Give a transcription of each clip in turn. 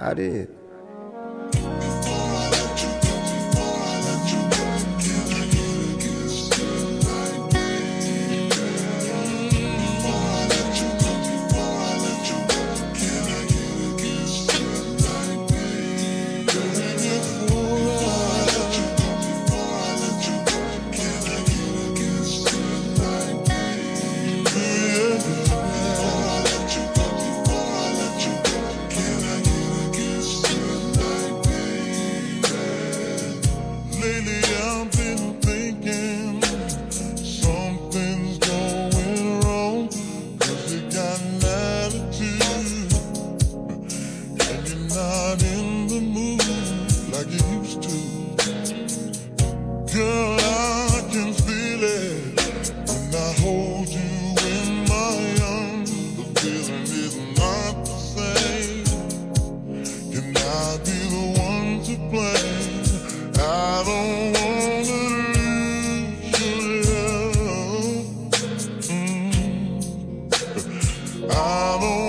아래 Girl, I can feel it when I hold you in my arms. The feeling is not the same. Can I be the one to blame? I don't wanna lose your love. Mm. I don't.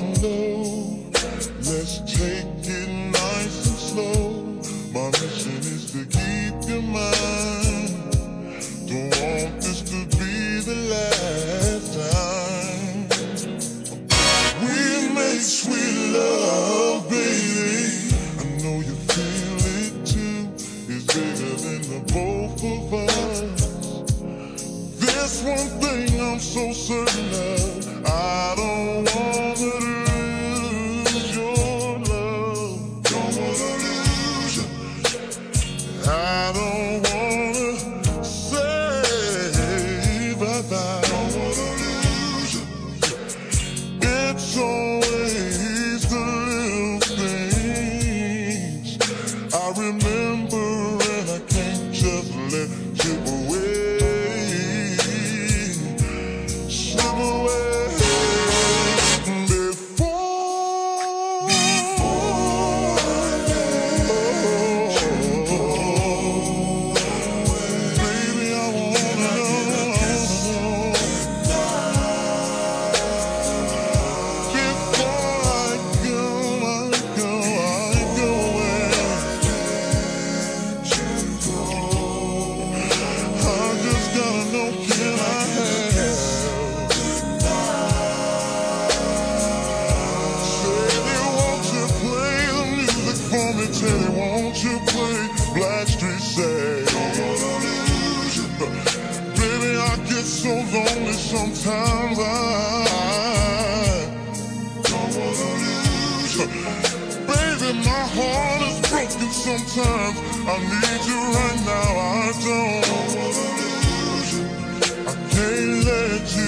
yeah, you. I don't wanna lose you. It's always the little things I remember, and I can't just let you away. Slip away before. won't you play Blackstreet say? Baby, I get so lonely sometimes. I don't wanna lose you. Baby, my heart is broken sometimes. I need you right now. I don't. I can't let you.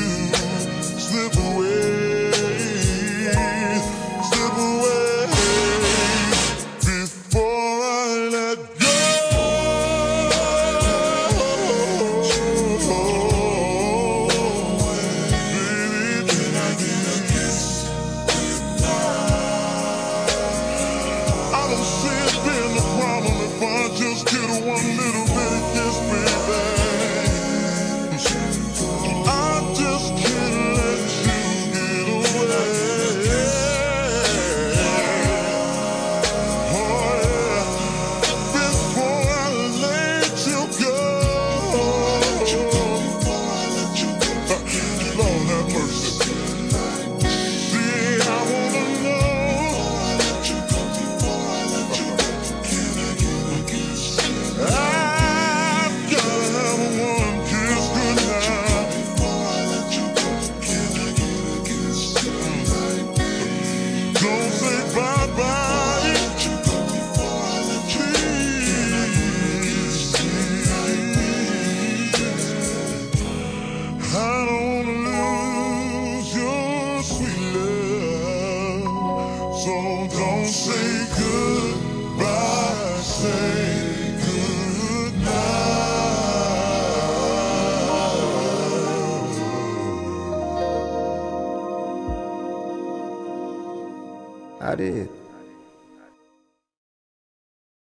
So don't say goodbye, say goodnight. I did.